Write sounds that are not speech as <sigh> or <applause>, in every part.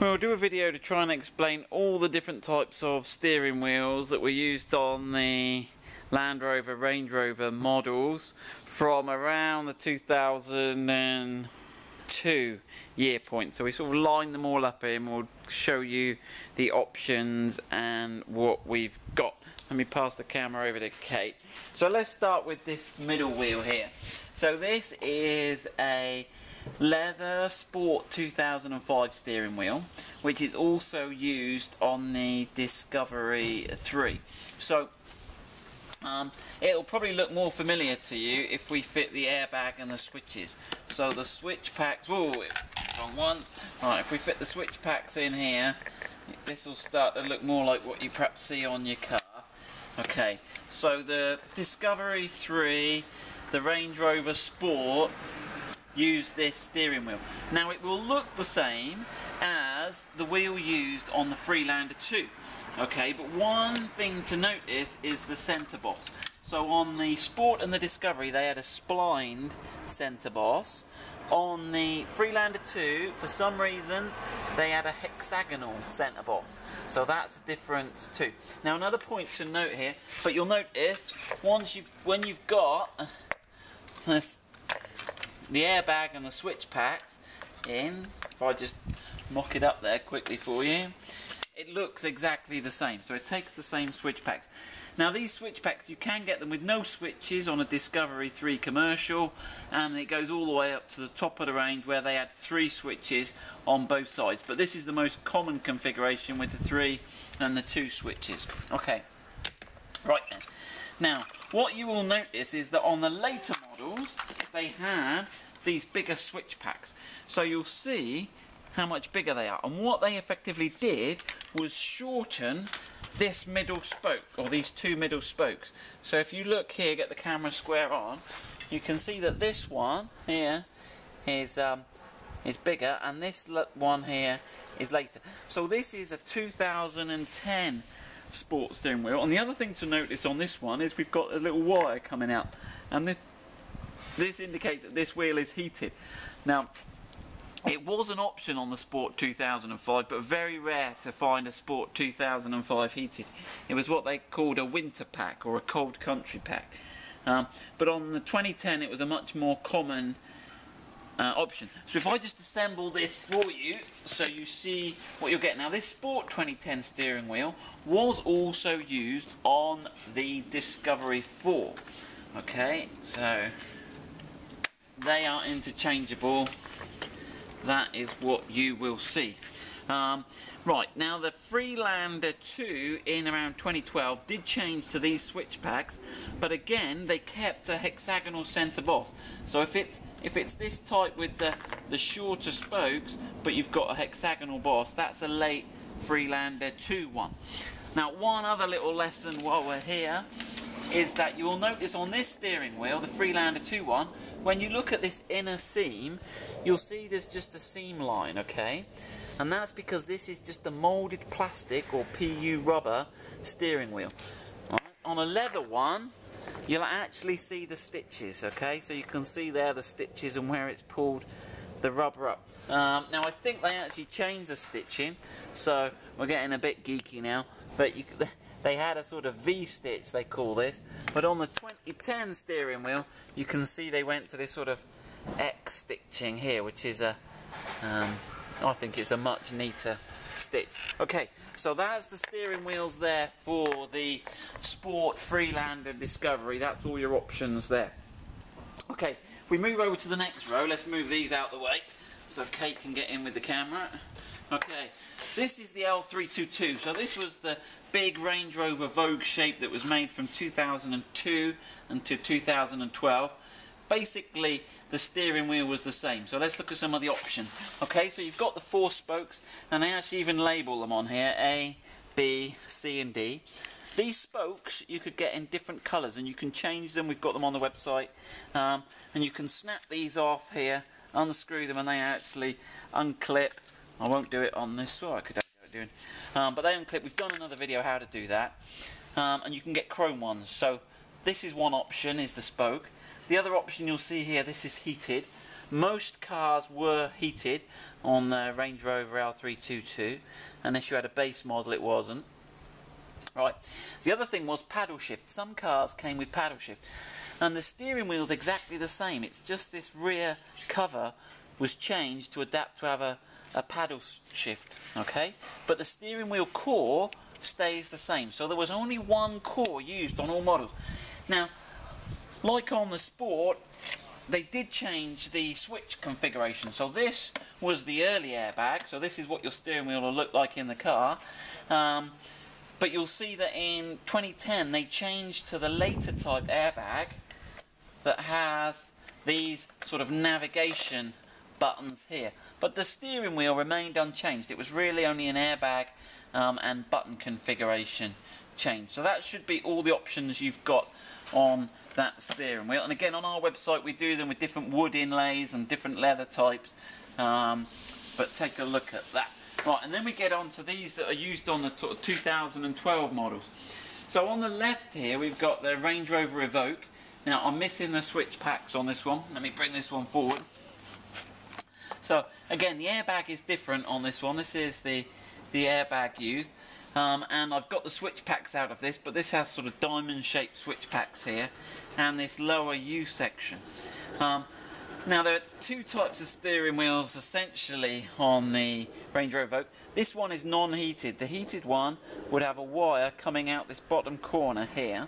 We'll do a video to try and explain all the different types of steering wheels that were used on the Land Rover, Range Rover models from around the 2002 year point. So we sort of line them all up and we'll show you the options and what we've got. Let me pass the camera over to Kate. So let's start with this middle wheel here. So this is a leather sport 2005 steering wheel which is also used on the Discovery 3 so um, it'll probably look more familiar to you if we fit the airbag and the switches. So the switch packs whoa wrong one. Right if we fit the switch packs in here this will start to look more like what you perhaps see on your car. Okay so the Discovery 3 the Range Rover Sport use this steering wheel. Now it will look the same as the wheel used on the Freelander 2. Okay, but one thing to notice is the centre boss. So on the Sport and the Discovery they had a splined centre boss. On the Freelander 2, for some reason, they had a hexagonal centre boss. So that's the difference too. Now another point to note here, but you'll notice once you've when you've got this the airbag and the switch packs in. If I just mock it up there quickly for you, it looks exactly the same. So it takes the same switch packs. Now these switch packs, you can get them with no switches on a Discovery 3 commercial and it goes all the way up to the top of the range where they had three switches on both sides. But this is the most common configuration with the three and the two switches. Okay, right then. Now, what you will notice is that on the later models, they had these bigger switch packs. So you'll see how much bigger they are. And what they effectively did was shorten this middle spoke, or these two middle spokes. So if you look here, get the camera square on, you can see that this one here is um, is bigger, and this one here is later. So this is a 2010 sports steering wheel. And the other thing to notice on this one is we've got a little wire coming out, and this this indicates that this wheel is heated. Now, it was an option on the Sport 2005, but very rare to find a Sport 2005 heated. It was what they called a winter pack or a cold country pack. Um, but on the 2010, it was a much more common uh, option. So if I just assemble this for you, so you see what you'll get. Now this Sport 2010 steering wheel was also used on the Discovery 4. Okay, so they are interchangeable. That is what you will see. Um, right, now the Freelander 2 in around 2012 did change to these switch packs, but again they kept a hexagonal centre boss. So if it's if it's this type with the, the shorter spokes, but you've got a hexagonal boss, that's a late Freelander 2 one. Now one other little lesson while we're here is that you will notice on this steering wheel, the Freelander 2 one, when you look at this inner seam, you'll see there's just a seam line, okay? And that's because this is just a molded plastic or PU rubber steering wheel. Right? On a leather one, you'll actually see the stitches, okay? So you can see there the stitches and where it's pulled the rubber up. Um, now I think they actually changed the stitching, so we're getting a bit geeky now, but you, <laughs> they had a sort of V-stitch, they call this, but on the 2010 steering wheel, you can see they went to this sort of X stitching here, which is a, um, I think it's a much neater stitch. Okay, so that's the steering wheels there for the Sport Freelander Discovery. That's all your options there. Okay, if we move over to the next row, let's move these out the way so Kate can get in with the camera. Okay, this is the L322. So this was the big Range Rover Vogue shape that was made from 2002 until 2012 basically the steering wheel was the same. So let's look at some of the options. Okay, so you've got the four spokes, and they actually even label them on here, A, B, C and D. These spokes you could get in different colours and you can change them, we've got them on the website, um, and you can snap these off here, unscrew them and they actually unclip. I won't do it on this, oh I could doing. Um, but they unclip, we've done another video how to do that. Um, and you can get chrome ones. So this is one option, is the spoke. The other option you'll see here, this is heated. Most cars were heated on the Range Rover L322, unless you had a base model, it wasn't. Right. The other thing was paddle shift. Some cars came with paddle shift, and the steering wheel's exactly the same. It's just this rear cover was changed to adapt to have a, a paddle shift. Okay, but the steering wheel core stays the same. So there was only one core used on all models. Now, like on the Sport, they did change the switch configuration. So this was the early airbag. So this is what your steering wheel will look like in the car. Um, but you'll see that in 2010 they changed to the later type airbag that has these sort of navigation buttons here. But the steering wheel remained unchanged. It was really only an airbag um, and button configuration change. So that should be all the options you've got on that steering wheel. And again, on our website, we do them with different wood inlays and different leather types. Um, but take a look at that. Right, and then we get on to these that are used on the 2012 models. So on the left here, we've got the Range Rover Evoque. Now, I'm missing the switch packs on this one. Let me bring this one forward. So, again, the airbag is different on this one. This is the, the airbag used. Um, and I've got the switch packs out of this, but this has sort of diamond shaped switch packs here and this lower U section. Um, now there are two types of steering wheels essentially on the Range Rover Evoque. This one is non-heated. The heated one would have a wire coming out this bottom corner here.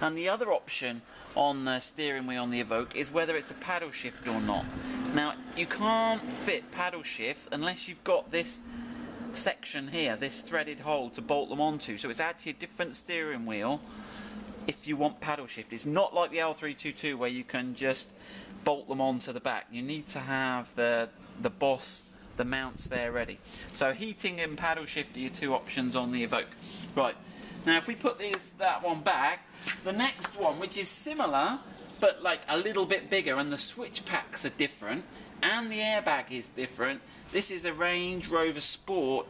And the other option on the steering wheel on the Evoque is whether it's a paddle shift or not. Now you can't fit paddle shifts unless you've got this section here, this threaded hole to bolt them onto. So it's actually a different steering wheel if you want paddle shift. It's not like the L322 where you can just bolt them onto the back. You need to have the, the boss, the mounts there ready. So heating and paddle shift are your two options on the Evoque. Right, now if we put this, that one back, the next one, which is similar, but like a little bit bigger and the switch packs are different and the airbag is different this is a Range Rover Sport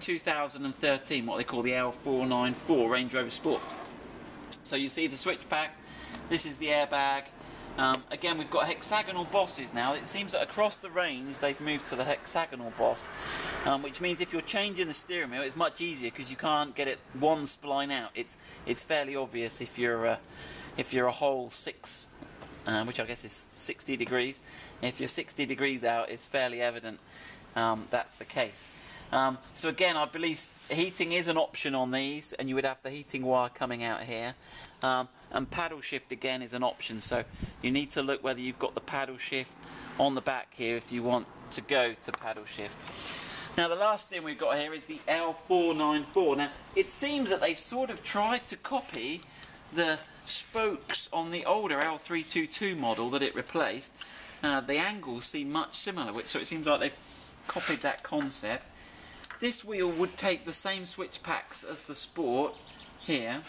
2013, what they call the L494 Range Rover Sport. So you see the switch packs, this is the airbag. Um, again, we've got hexagonal bosses now. It seems that across the range they've moved to the hexagonal boss, um, which means if you're changing the steering wheel, it's much easier because you can't get it one spline out. It's it's fairly obvious if you're a, if you're a whole six um, which I guess is 60 degrees. If you're 60 degrees out, it's fairly evident um, that's the case. Um, so again, I believe heating is an option on these, and you would have the heating wire coming out here. Um, and paddle shift again is an option, so you need to look whether you've got the paddle shift on the back here if you want to go to paddle shift. Now the last thing we've got here is the L494. Now it seems that they've sort of tried to copy the spokes on the older L322 model that it replaced, uh, the angles seem much similar, which, so it seems like they've copied that concept. This wheel would take the same switch packs as the Sport here,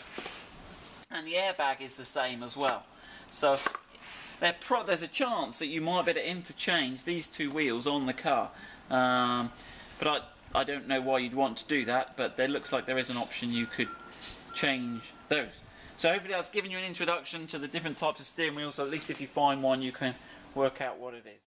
and the airbag is the same as well. So there's a chance that you might be able to interchange these two wheels on the car. Um, but I, I don't know why you'd want to do that, but there looks like there is an option you could change those. So hopefully that's given you an introduction to the different types of steering wheels, so at least if you find one you can work out what it is.